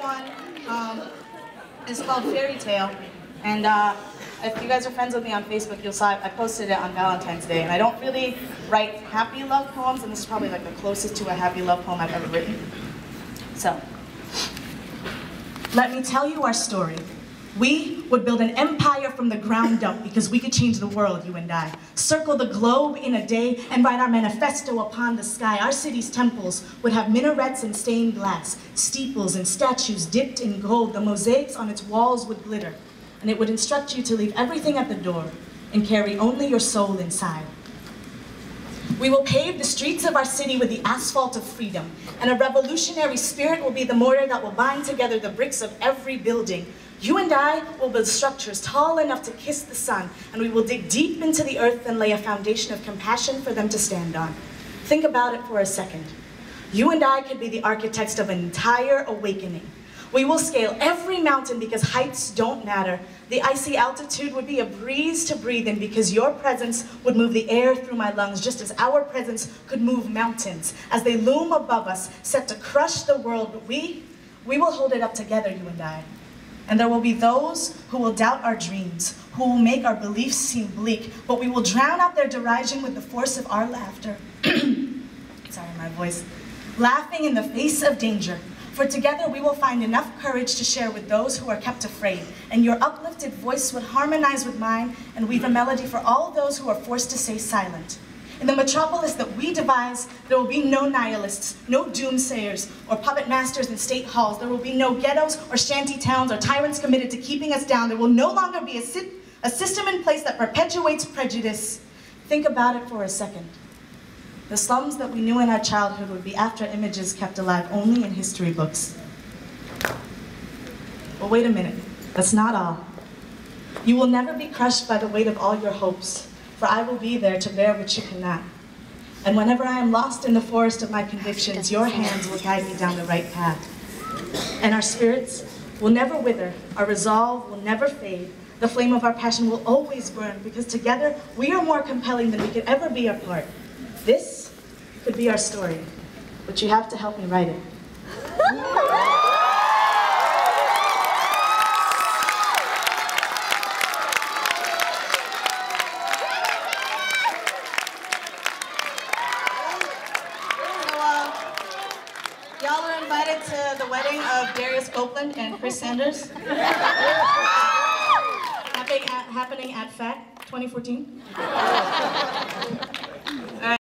one um, is called Fairy Tale. And uh, if you guys are friends with me on Facebook, you'll see I posted it on Valentine's Day. And I don't really write happy love poems, and this is probably like the closest to a happy love poem I've ever written. So, let me tell you our story. We would build an empire from the ground up because we could change the world, you and I. Circle the globe in a day and write our manifesto upon the sky. Our city's temples would have minarets and stained glass, steeples and statues dipped in gold. The mosaics on its walls would glitter, and it would instruct you to leave everything at the door and carry only your soul inside. We will pave the streets of our city with the asphalt of freedom, and a revolutionary spirit will be the mortar that will bind together the bricks of every building. You and I will build structures tall enough to kiss the sun, and we will dig deep into the earth and lay a foundation of compassion for them to stand on. Think about it for a second. You and I could be the architects of an entire awakening. We will scale every mountain because heights don't matter. The icy altitude would be a breeze to breathe in because your presence would move the air through my lungs just as our presence could move mountains as they loom above us, set to crush the world. But we, we will hold it up together, you and I. And there will be those who will doubt our dreams, who will make our beliefs seem bleak, but we will drown out their derision with the force of our laughter. Sorry, my voice. Laughing in the face of danger, for together we will find enough courage to share with those who are kept afraid, and your uplifted voice would harmonize with mine and weave a melody for all those who are forced to stay silent. In the metropolis that we devise, there will be no nihilists, no doomsayers, or puppet masters in state halls. There will be no ghettos or shanty towns or tyrants committed to keeping us down. There will no longer be a, a system in place that perpetuates prejudice. Think about it for a second. The slums that we knew in our childhood would be after images kept alive only in history books. But wait a minute, that's not all. You will never be crushed by the weight of all your hopes, for I will be there to bear what you cannot. And whenever I am lost in the forest of my convictions, your hands will guide me down the right path. And our spirits will never wither, our resolve will never fade, the flame of our passion will always burn, because together we are more compelling than we could ever be apart. This could be our story, but you have to help me write it. Invited to the wedding of Darius Copeland and Chris Sanders. happening, at, happening at FAC 2014.